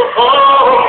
home.